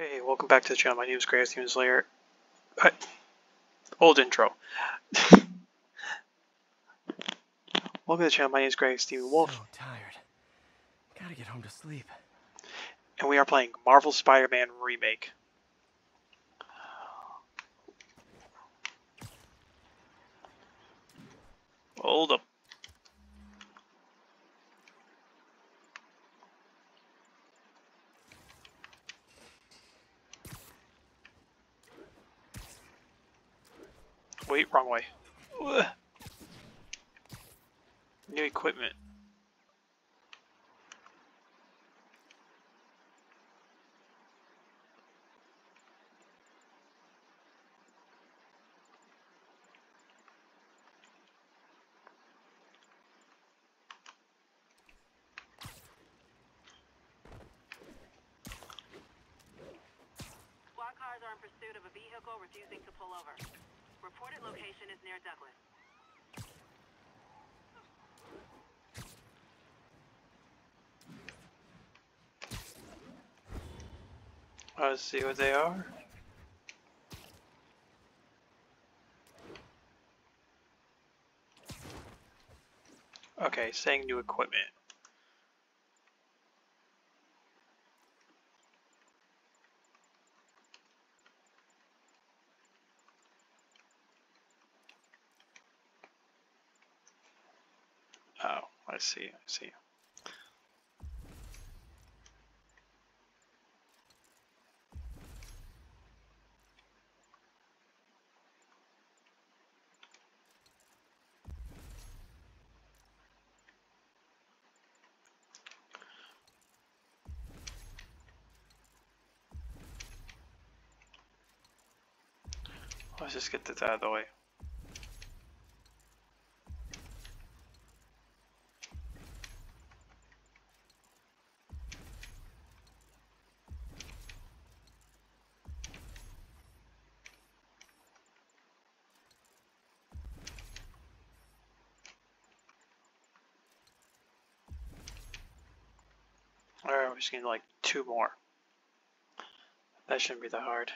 Hey, welcome back to the channel. My name is Grace Demon Slayer. Uh, old intro. welcome to the channel. My name is Grayicedemonwolf, So tired. Gotta get home to sleep. and we are playing Marvel Spider-Man Remake. Hold up. Wait, wrong way. Ugh. New equipment. Refusing to pull over. Reported location is near Douglas. Let's see what they are. Okay, saying new equipment. Oh, I see, I see. Let's just get this out of the way. Just need like two more. That shouldn't be that hard.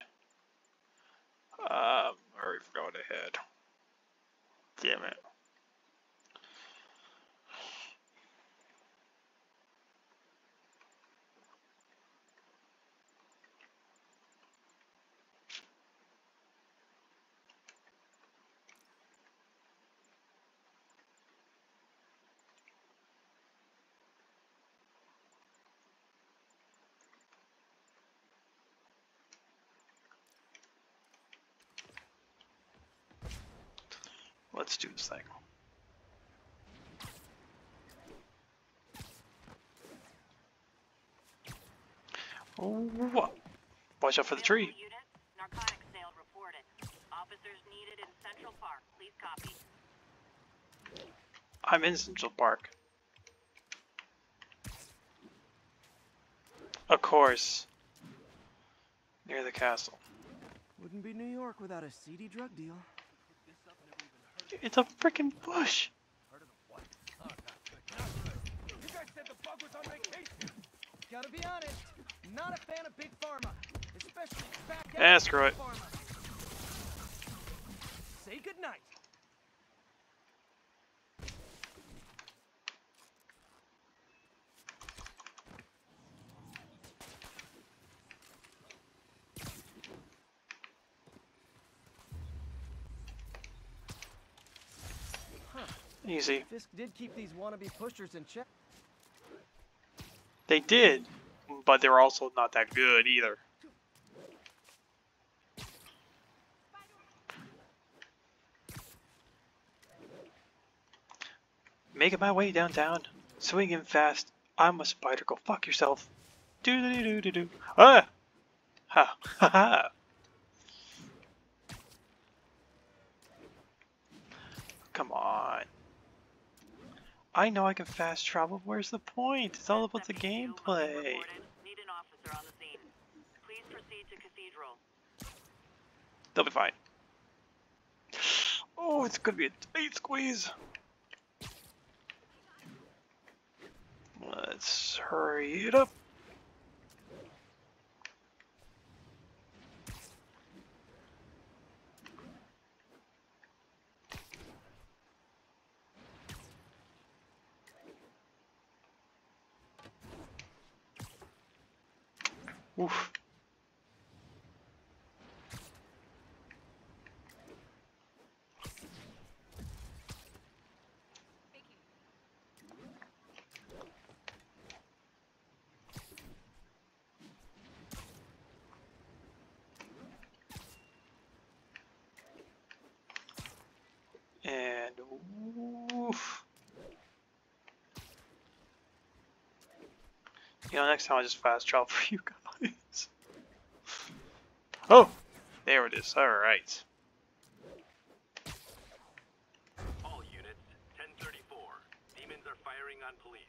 Um, I already forgot ahead. Damn it. Let's do this thing. Whoa. Watch out for the tree. Vehicle Unit, narcotics sale reported. Officers needed in Central Park. Please copy. I'm in Central Park. Of course. Near the castle. Wouldn't be New York without a seedy drug deal. It's a freaking bush. Gotta be honest, not a fan of big pharma, especially back Eh, screw it. pharma. Say goodnight. Easy. Fisk did keep these wannabe pushers in check. They did, but they're also not that good either. Making my way downtown, swinging fast. I'm a spider. Go fuck yourself. Do do do do do. Ah! Ha ha ha! Come on. I know I can fast travel. Where's the point? It's all about the Suspect is still gameplay. Need an officer on the scene. Please proceed to Cathedral. They'll be fine. Oh, it's gonna be a tight squeeze. Let's hurry it up. And oof. You know, next time I just fast travel for you guys. Oh, there it is. All right. All units, 1034. Demons are firing on police.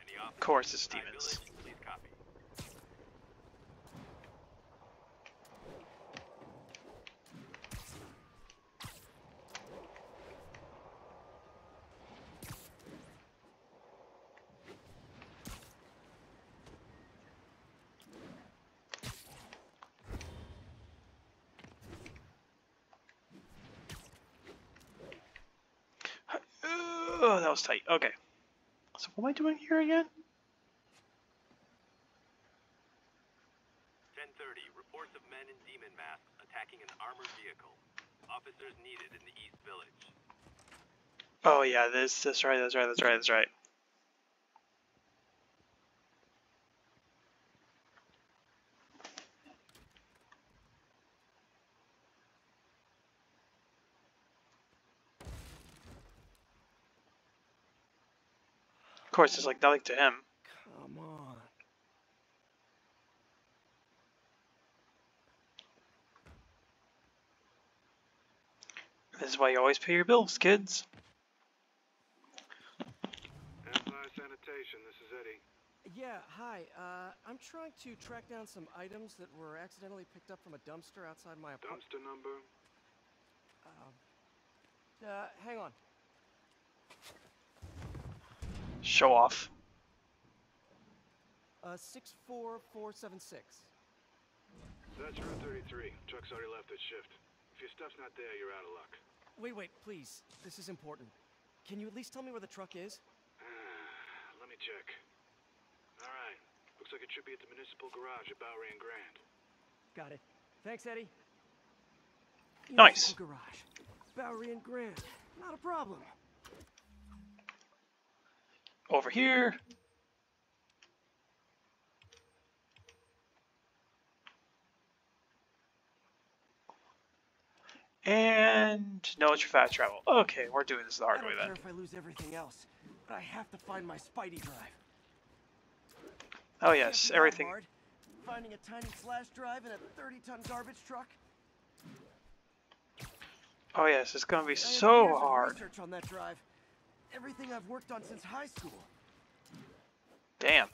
Any Of course, it's Sky demons. Village, please copy. Oh, that was tight. Okay. So what am I doing here again? 1030. Reports of men in demon masks attacking an armored vehicle. Officers needed in the East Village. Oh yeah, this that's right, that's right, that's right, that's right. Of course, it's like nothing to him. Come on. This is why you always pay your bills, kids. Empire Sanitation, this is Eddie. Yeah, hi. Uh, I'm trying to track down some items that were accidentally picked up from a dumpster outside my apartment. Dumpster number? Uh, hang on. Show off. Uh, 64476. That's Route 33. Truck's already left its shift. If your stuff's not there, you're out of luck. Wait, wait, please. This is important. Can you at least tell me where the truck is? Let me check. Alright. Looks like it should be at the municipal garage at Bowery and Grand. Got it. Thanks, Eddie. Nice. Municipal Garage. Bowery and Grand. Not a problem. Over here. And no, it's your fast travel. Okay, we're doing this the I hard don't way care then. if I lose everything else, but I have to find my Spidey drive. Oh yes, everything. hard. Finding a tiny flash drive in a 30-ton garbage truck. Oh yes, it's gonna be so hard. Research on that drive. Everything I've worked on since high school. Damn.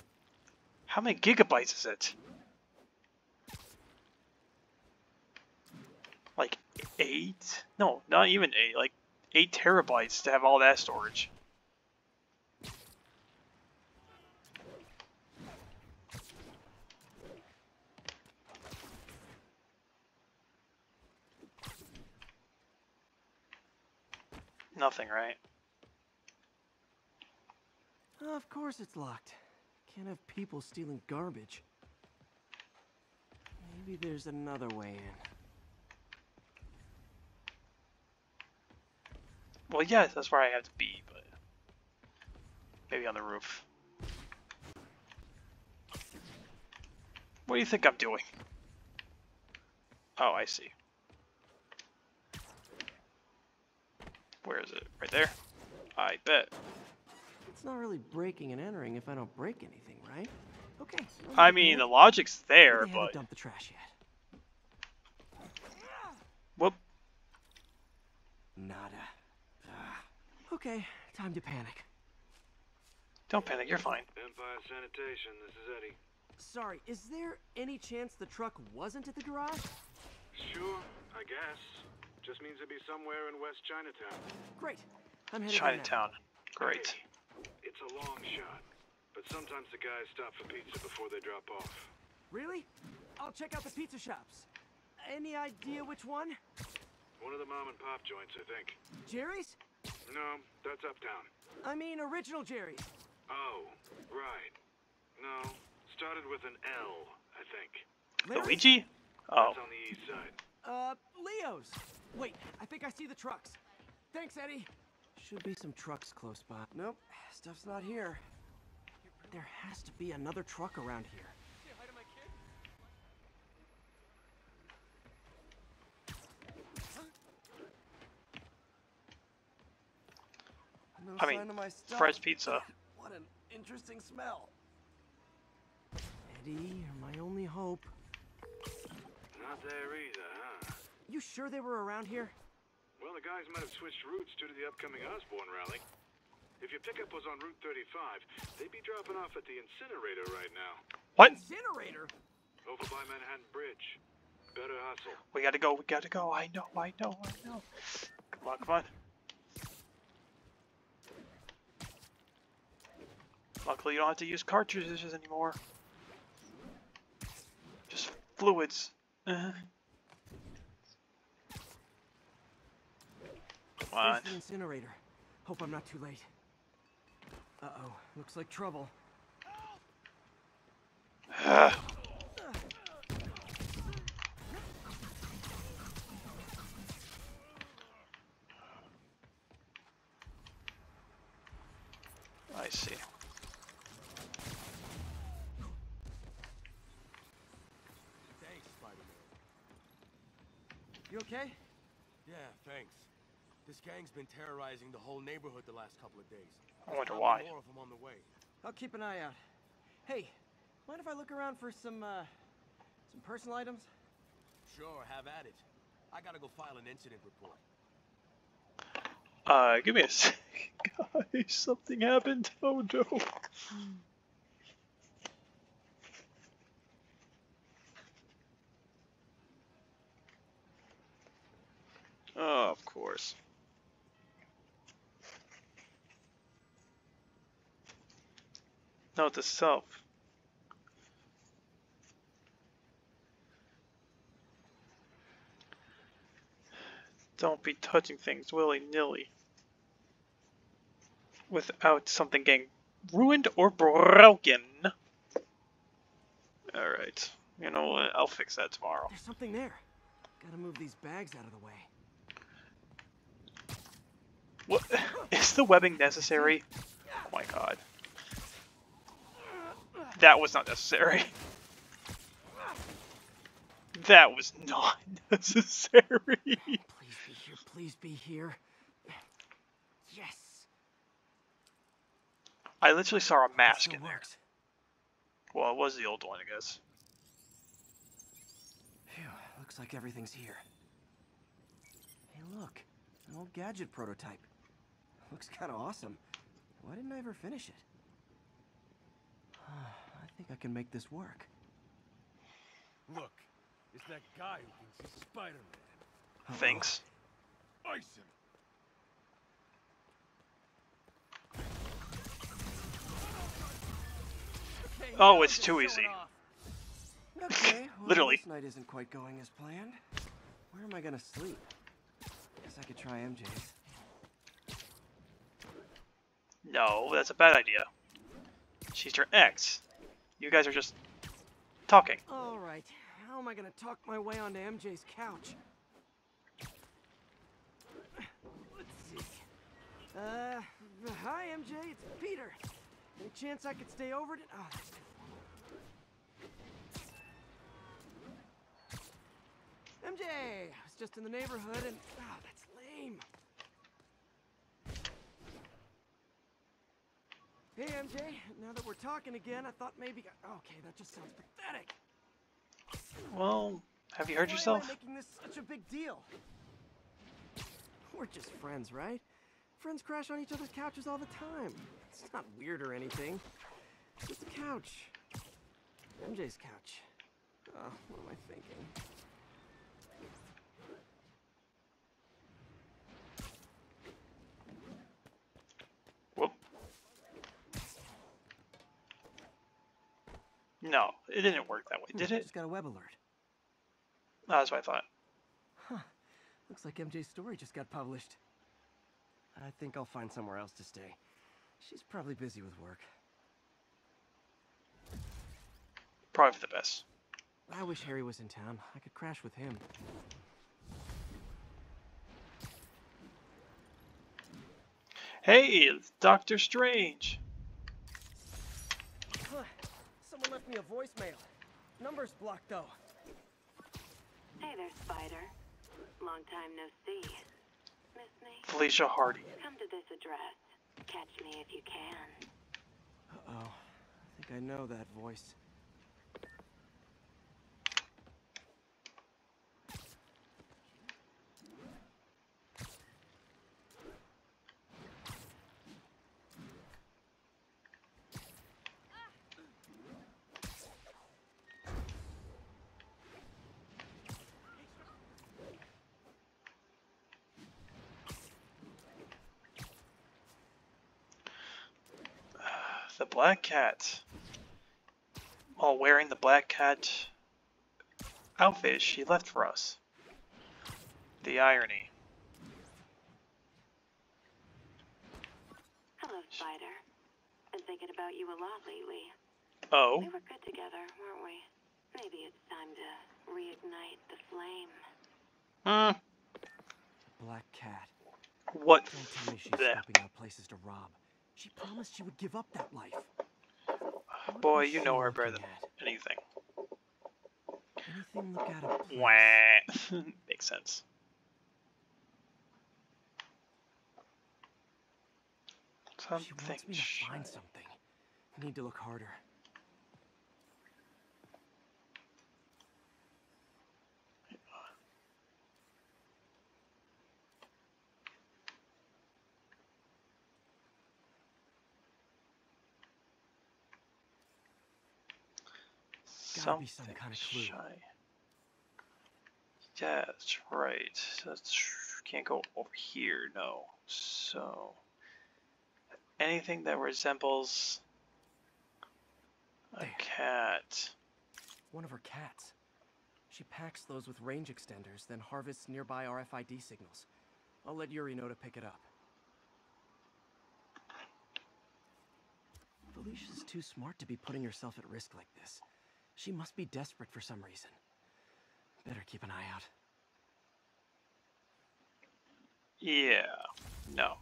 How many gigabytes is it? Like eight? No, not even eight. Like eight terabytes to have all that storage. Nothing, right? Oh, of course it's locked. Can't have people stealing garbage. Maybe there's another way in. Well, yes, that's where I have to be, but maybe on the roof. What do you think I'm doing? Oh, I see. Where is it? Right there? I bet. It's not really breaking and entering if I don't break anything, right? Okay. let I mean, the logic's Maybe there, they haven't but dumped the trash yet. whoop. Nada. Ah. Okay, time to panic. Don't panic. You're fine. Empire Sanitation, this is Eddie. Sorry, is there any chance the truck wasn't at the garage? Sure, I guess. Just means it'd be somewhere in West Chinatown. Great. I'm headed there. Chinatown. Great. Hey, It's a long shot, but sometimes the guys stop for pizza before they drop off. Really? I'll check out the pizza shops. Any idea which one? One of the mom and pop joints, I think. Jerry's? No, that's uptown. I mean, original Jerry's. Oh, right. No, started with an L, I think. Larry? Luigi? Oh, That's on the east side. Uh, Leo's. Wait, I think I see the trucks. Thanks, Eddie. Should be some trucks close by. Nope, stuff's not here. There has to be another truck around here. No I mean, sign of my stuff. Pizza. What an interesting smell. Eddie, you're my only hope. Not there either, huh? You sure they were around here? Well, the guys might have switched routes due to the upcoming Osborn rally. If your pickup was on Route 35, they'd be dropping off at the incinerator right now. What? Incinerator? Over by Manhattan Bridge. Better hustle. We gotta go, we gotta go. I know, I know, I know. Come on, come on. Luckily, you don't have to use cartridges anymore. Just fluids. Uh-huh. Come There's the incinerator. Hope I'm not too late. Uh-oh, looks like trouble. gang's been terrorizing the whole neighborhood the last couple of days. I wonder There's why. More of them on the way. I'll keep an eye out. Hey, mind if I look around for some, uh, some personal items? Sure, have at it. I gotta go file an incident report. Uh, give me a sec. Guys, something happened. Oh no. Oh, of course. Note to self. Don't be touching things willy-nilly without something getting ruined or broken. Alright. You know what? I'll fix that tomorrow. There's something there. Gotta move these bags out of the way. What? Is the webbing necessary? Oh my god. That was not necessary. That was not necessary. Please be here, please be here. Yes! I literally saw a mask in there. Well, it was the old one, I guess. Phew, looks like everything's here. Hey, look, an old gadget prototype. Looks kind of awesome. Why didn't I ever finish it? I think I can make this work. Look, it's that guy who thinks he's Spider-Man. Thanks. Ice him! Oh, it's too easy. Okay, well, Literally. This night isn't quite going as planned. Where am I gonna sleep? Guess I could try MJ's. No, that's a bad idea. She's your ex. You guys are just talking. All right, how am I gonna talk my way onto MJ's couch? Let's see. Uh, hi MJ, it's Peter. Any chance I could stay over to? Oh, far. MJ, I was just in the neighborhood and oh, that's lame. Hey MJ, now that we're talking again, I thought maybe. Okay, that just sounds pathetic. Well, have you heard Why yourself? Am I making this such a big deal? We're just friends, right? Friends crash on each other's couches all the time. It's not weird or anything. It's just a couch. MJ's couch. Oh, what am I thinking? Whoop. No, it didn't work that way, oh, did it? Just got a web alert. No, that's what I thought. Huh. Looks like MJ's story just got published. I think I'll find somewhere else to stay. She's probably busy with work. Probably for the best. I wish Harry was in town. I could crash with him. Hey, it's Doctor Strange. Huh. Someone left me a voicemail. Number's blocked though. Hey there, Spider. Long time no see. Miss me? Felicia Hardy. Come to this address. Catch me if you can. Uh-oh. I think I know that voice. The Black Cat. While wearing the Black Cat outfit she left for us. The irony. Hello, Spider. Been thinking about you a lot lately. Oh, We were good together, weren't we? Maybe it's time to reignite the flame. hmm. Black cat. What? Don't tell me she's the- scoping out places to rob. She promised she would give up that life. What Boy, you know her better than anything. Anything look out of place? Makes sense. Something. She wants me to find something. I need to look harder. Gotta some Something kind of clue. shy. Yeah, that's right. That's can't go over here. No. So anything that resembles a There. cat. One of her cats. She packs those with range extenders, then harvests nearby RFID signals. I'll let Yuri know to pick it up. Felicia's too smart to be putting herself at risk like this. She must be desperate for some reason. Better keep an eye out. Yeah. No.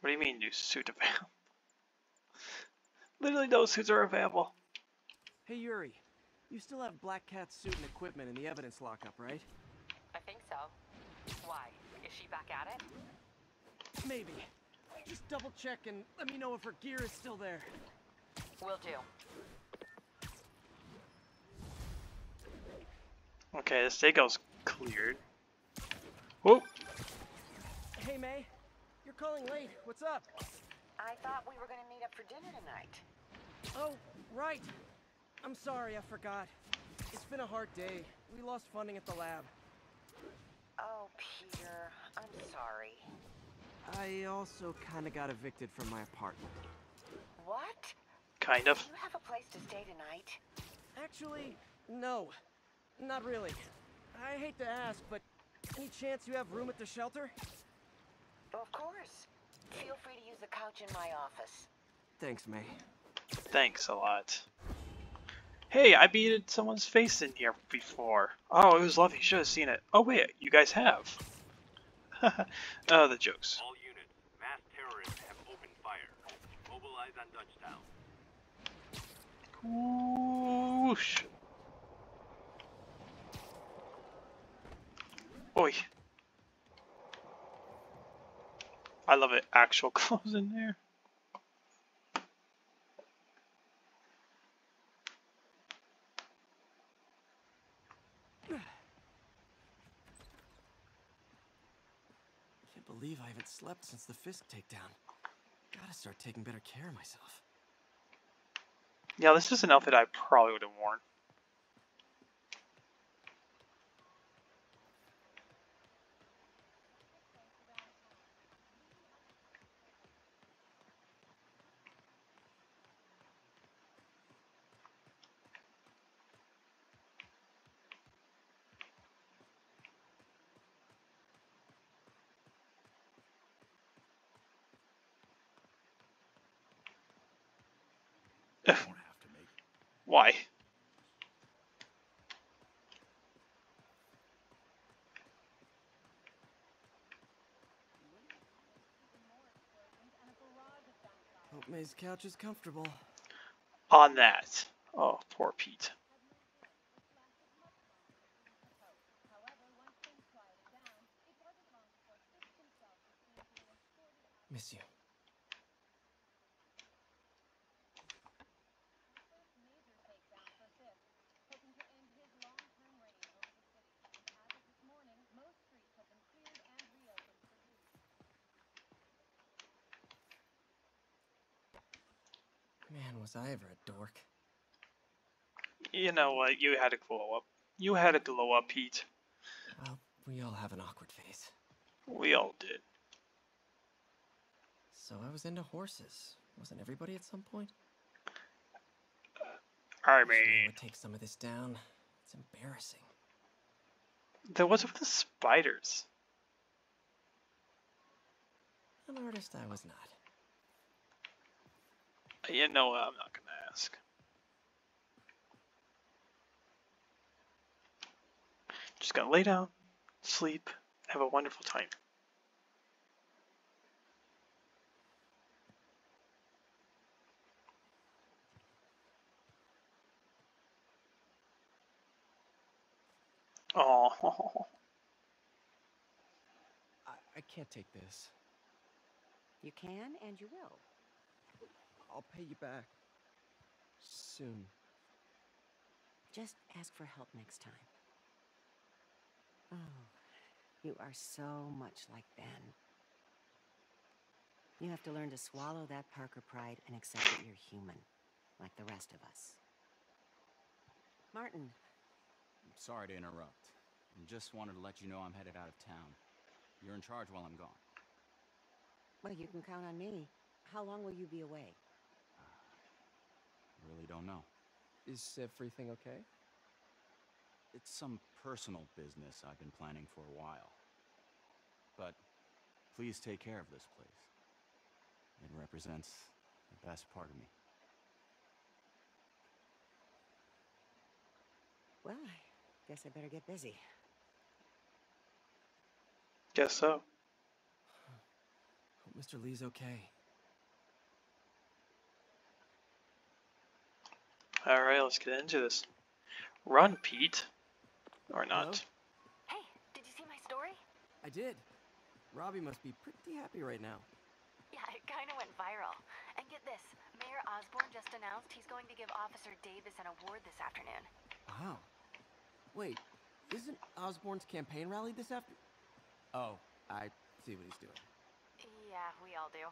What do you mean new suit available? Literally no suits are available. Hey Yuri, you still have Black Cat's suit and equipment in the evidence lockup, right? I think so. Why? Is she back at it? Maybe. Just double check and let me know if her gear is still there. Will do. Okay, the stakeout's cleared. Whoa. Hey May, you're calling late. What's up? I thought we were gonna meet up for dinner tonight. Oh, right. I'm sorry, I forgot. It's been a hard day. We lost funding at the lab. Oh, Peter, I'm sorry. I also kinda got evicted from my apartment. What? Kind of. Do you have a place to stay tonight? Actually, no. Not really. I hate to ask, but any chance you have room at the shelter? Of course. Feel free to use the couch in my office. Thanks, May. Thanks a lot. Hey, I beaded someone's face in here before. Oh, it was lovely. You should have seen it. Oh wait, you guys have. oh, the jokes. All units, mass terrorists have opened fire. Mobilize on Dutchtown. Whoosh. Oi. I love it. Actual clothes in there. Can't believe I haven't slept since the Fisk takedown. Gotta start taking better care of myself. Yeah, this is an outfit I probably would have worn. Why? Hope May's couch is comfortable. On that. Oh, poor Pete. Miss you. Was I ever a dork. You know what? You had to glow up. You had to glow up, Pete. Well, we all have an awkward phase. We all did. So I was into horses. Wasn't everybody at some point? I Wish I mean, would take some of this down. It's embarrassing. there was with the spiders. An artist I was not. You know what? I'm not gonna ask. Just gonna lay down, sleep, have a wonderful time. Oh, I, I can't take this. You can and you will. I'll pay you back. Soon. Just ask for help next time. Oh, you are so much like Ben. You have to learn to swallow that Parker pride and accept that you're human, like the rest of us. Martin, I'm sorry to interrupt. I just wanted to let you know I'm headed out of town. You're in charge while I'm gone. well, you can count on me. How long will you be away? Really don't know. Is everything okay? It's some personal business I've been planning for a while. But please take care of this place. It represents the best part of me. Well, I guess I better get busy. guess so. Hope Mr. Li's okay. Alright, let's get into this. Run, Pete. Or not. Hey, did you see my story? I did. Robbie must be pretty happy right now. Yeah, it kind of went viral. And get this, Mayor Osborn just announced he's going to give Officer Davis an award this afternoon. Wow. Wait, isn't Osborn's campaign rally this after? Oh, I see what he's doing. Yeah, we all do.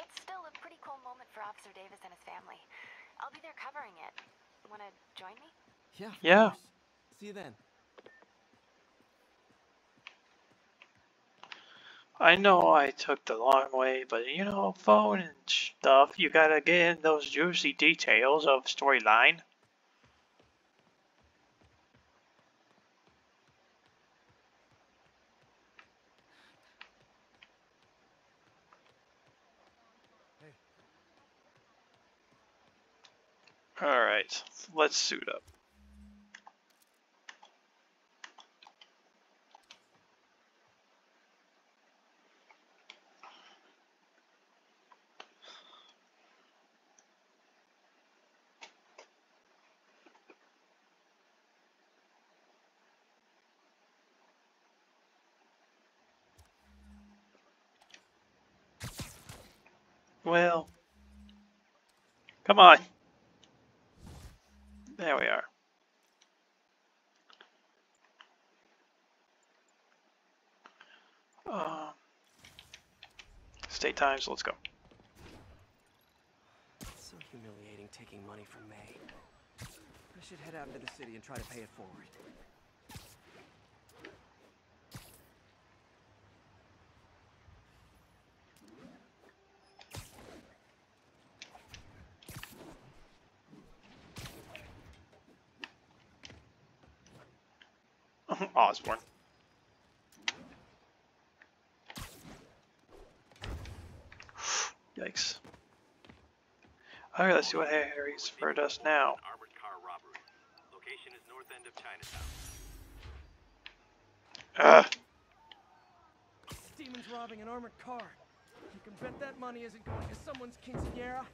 But still a pretty cool moment for Officer Davis and his family. I'll be there covering it. Wanna join me? Yeah. Yeah. See you then. I know I took the long way, but you know, phone and stuff, you gotta get in those juicy details of storyline. Alright, let's suit up. Well, come on. There we are. Um, let's go. So humiliating taking money from May. I should head out into the city and try to pay it forward. Osborn. Yikes. Alright, let's see what Harry's for us now. An armored. Ugh. Ah. Demon's robbing an armored car. You can bet that money isn't going to someone's quinceañera.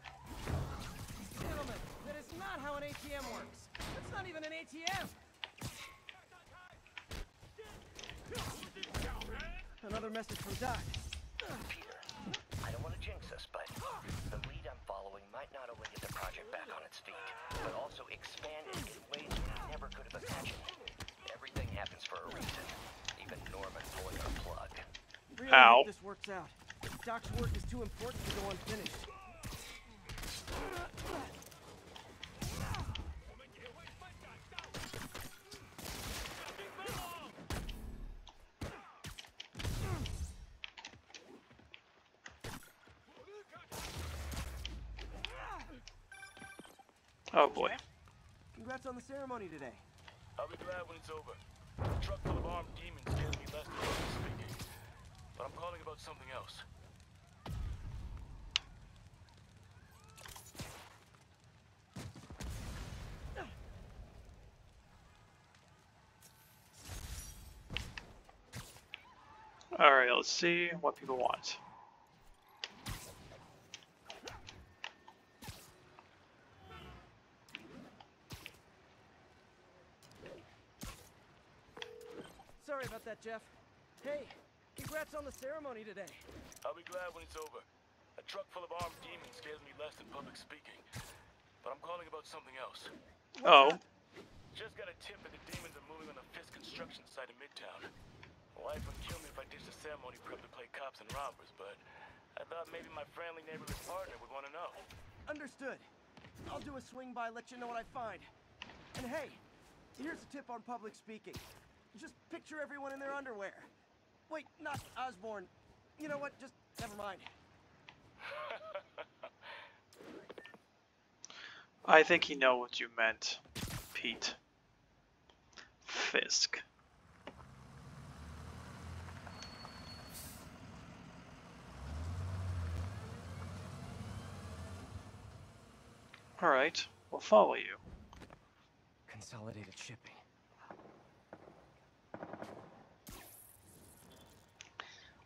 Gentlemen, that is not how an ATM works. That's not even an ATM. Another message from Doc. Peter, I don't want to jinx us, but the lead I'm following might not only get the project back on its feet, but also expand it in ways we never could have imagined. Everything happens for a reason. Even Norman pulling our plug. Really Ow. this works out. Doc's work is too important to go unfinished. Oh boy. Congrats on the ceremony today. I'll be glad when it's over. A truck full of armed demons scares me less than speaking. But I'm calling about something else. Alright, let's see what people want. Sorry about that, Jeff. Hey, congrats on the ceremony today. I'll be glad when it's over. A truck full of armed demons scares me less than public speaking. But I'm calling about something else. What's Oh. up? Just got a tip that the demons are moving on the Fisk construction site in Midtown. My wife would kill me if I ditched the ceremony prep to play cops and robbers, but I thought maybe my friendly neighborhood partner would want to know. Understood. I'll do a swing by, let you know what I find. And hey, here's a tip on public speaking. Just picture everyone in their underwear. Wait, not Osborn. You know what? Just never mind. I think you know what you meant, Pete. Fisk. Alright, we'll follow you. Consolidated shipping.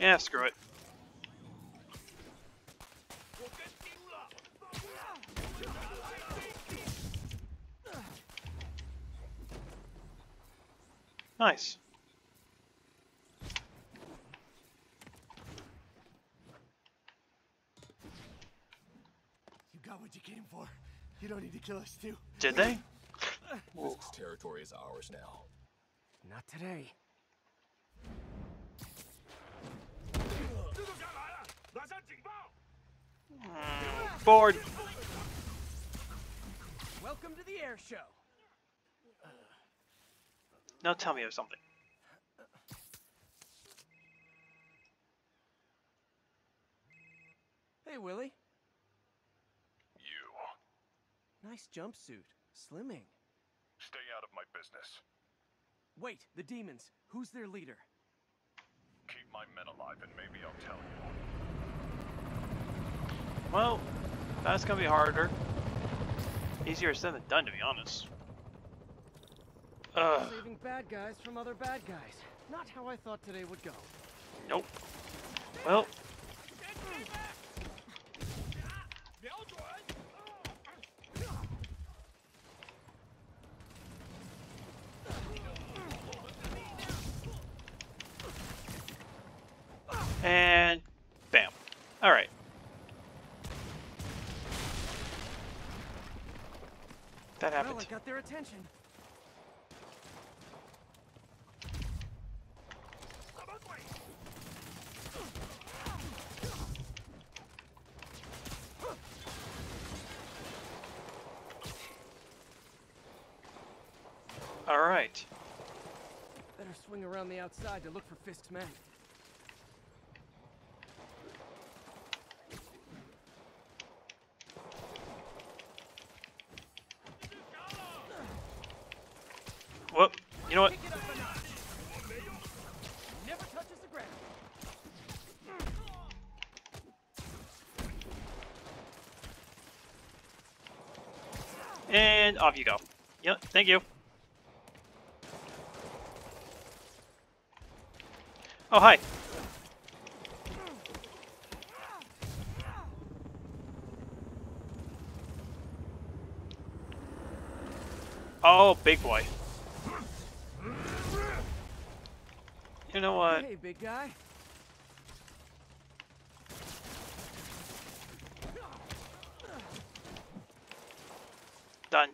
Yeah, screw it. Nice. You got what you came for. You don't need to kill us too. Did they? Fisk's territory is ours now. Not today. Bored. Welcome to the air show. Now tell me of something. Hey, Willie. You. Nice jumpsuit. Slimming. Stay out of my business. Wait, the demons. Who's their leader? Keep my men alive and maybe I'll tell you. Well, that's gonna be harder. Easier said than done, to be honest. Ugh. Saving bad guys from other bad guys. Not how I thought today would go. Nope. Well, And bam. Alright. That happened. Well, I got their attention. All right. Better swing around the outside to look for Fisk's men. Off you go. Yep. Thank you. Oh hi. Oh, big boy. You know what? Hey, big guy. Done.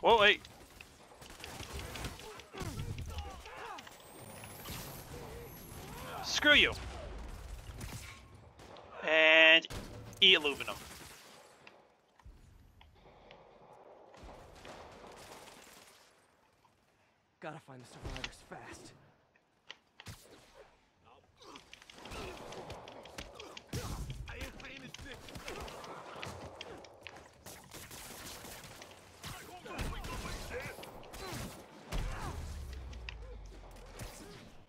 Whoa, wait. Screw you. And eat aluminum. Gotta find the survivors fast.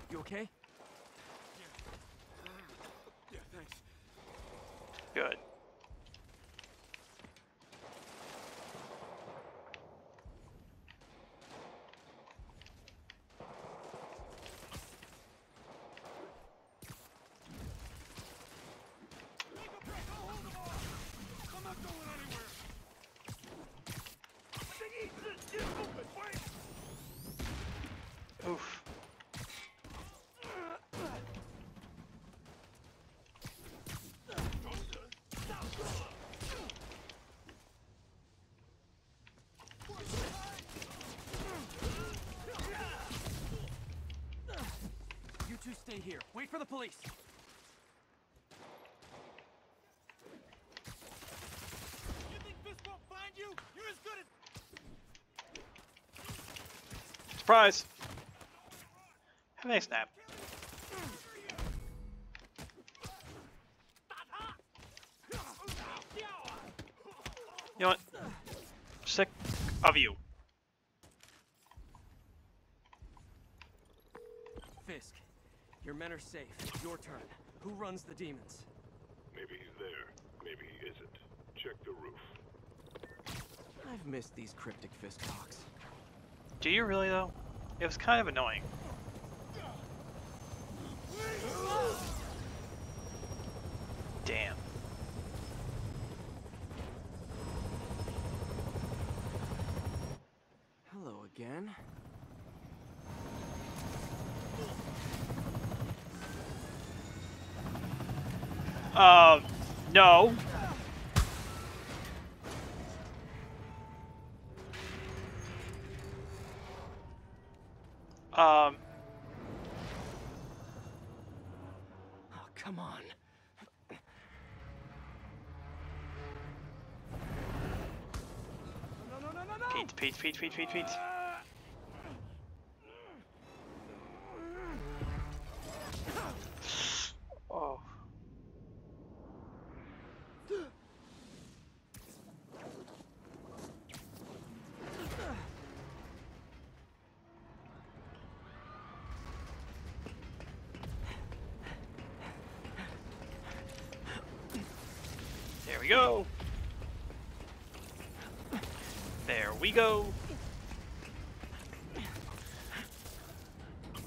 You okay? Yeah, thanks. Good. Oof. You two stay here. Wait for the police. You think won't find you? You're as good as Surprise! Have a nice nap. You know what? Sick of you. Fisk, your men are safe. Your turn. Who runs the demons? Maybe he's there. Maybe he isn't. Check the roof. I've missed these cryptic Fisk talks. Do you really though? It was kind of annoying. Damn. Hello again. Um, no. Um, Oh, come on. No, no, no, no, no! Pete, Pete, Pete, Pete, Pete, Pete. Oh. There we go. There we go.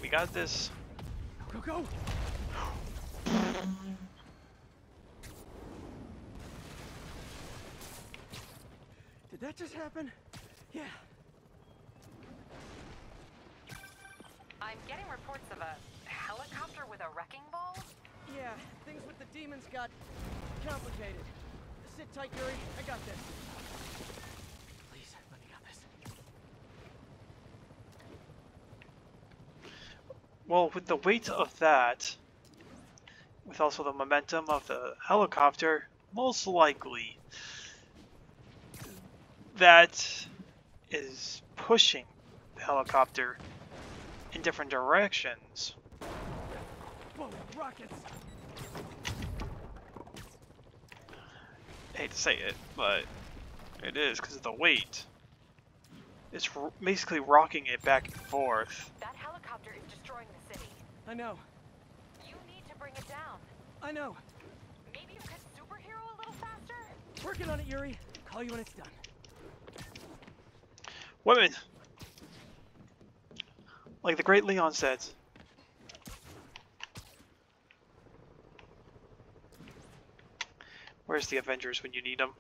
We got this. Go, go! Did that just happen? Yeah. I'm getting reports of a helicopter with a wrecking ball. Yeah, things with the demons got complicated. Sit tight, Yuri. I got this. Please, let me got this. Well, with the weight of that, with also the momentum of the helicopter, most likely that is pushing the helicopter in different directions. Whoa, rockets! I hate to say it, but it is because of the weight. It's r basically rocking it back and forth. That helicopter is destroying the city. I know, You need to bring it down. I know. Maybe you could superhero a little faster? Working on it, Yuri. Call you when it's done. Women! Like the great Leon said. Where's the Avengers when you need them?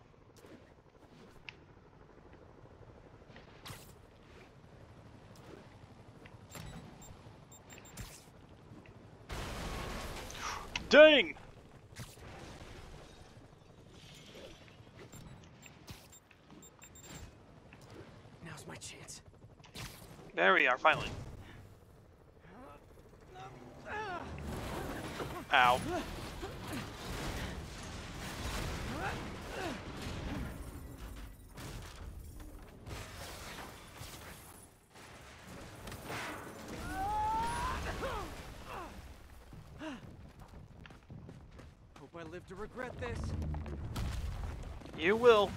Dang! Now's my chance. There we are, finally. Ow. Hope I live to regret this. You will.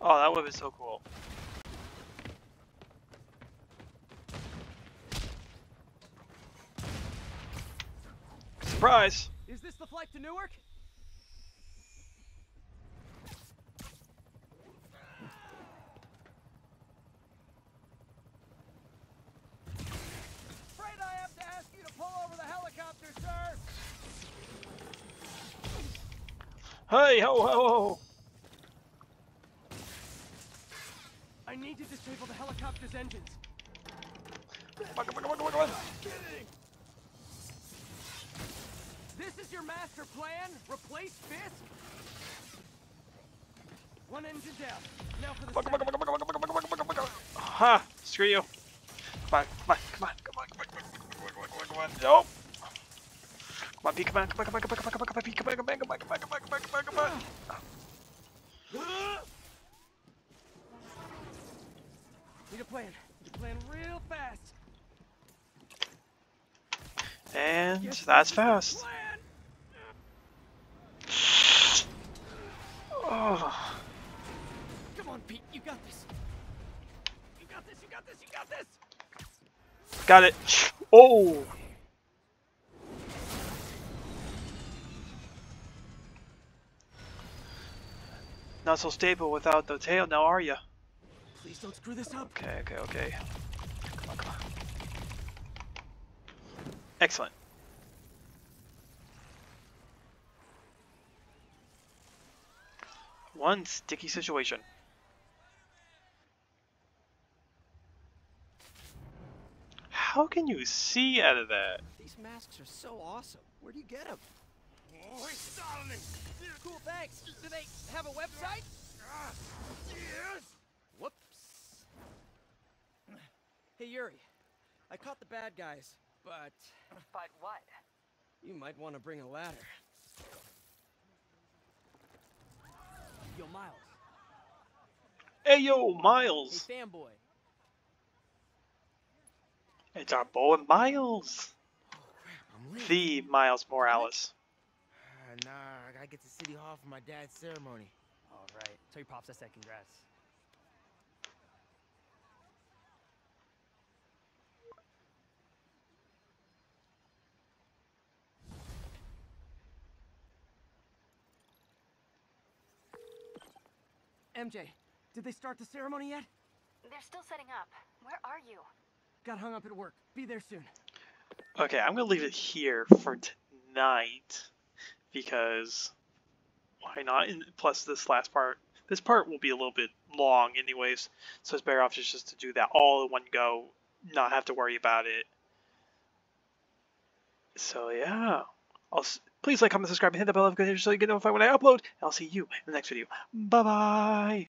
Oh, that would be so cool. Surprise! Is this the flight to Newark? Afraid I have to ask you to pull over the helicopter, sir. Hey, ho, ho, ho! I need to disable the helicopter's engines. Come on, come on, come on, come on. This is your master plan? Replace Fisk? One engine down. Now for the Come on, come on, come on, come on, come on, come on, come on, come on. Ha! Screw you. Come on, come on, come on, come on, come on, come on, come on, come on, come on. Nope. Come on, Pete, come on, come on, come on, come on, come on, come on, Pete, come on, come on, come on, come on, come on, come on, come on, come on. Need a plan. Need a plan real fast. And Guess that's this is the fast. Oh. Come on, Pete. You got this. You got this. You got this. You got this. Got it. Oh. Not so stable without the tail now, are ya? Please don't screw this up. Okay, okay, okay. Come on, come on. Excellent. One sticky situation. How can you see out of that? These masks are so awesome. Where do you get them? Cool, thanks. Do they have a website? yes. Whoops. Hey, Yuri. I caught the bad guys, but But what? you might want to bring a ladder. Yo, Miles. Hey yo, Miles. Hey, Miles! fanboy. It's our boy Miles! Oh, I'm. The Miles Morales. Uh, nah, I gotta get to City Hall for my dad's ceremony. All right. Tell your pops I said congrats. MJ, did they start the ceremony yet? They're still setting up. Where are you? Got hung up at work. Be there soon. Okay, I'm gonna leave it here for tonight because why not? And plus, this last part, this part will be a little bit long, anyways. So it's better off just to do that all in one go, not have to worry about it. So yeah, I'll please like, comment, subscribe, and hit the bell notification so you get notified when I upload. And I'll see you in the next video. Bye bye.